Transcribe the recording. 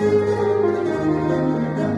Música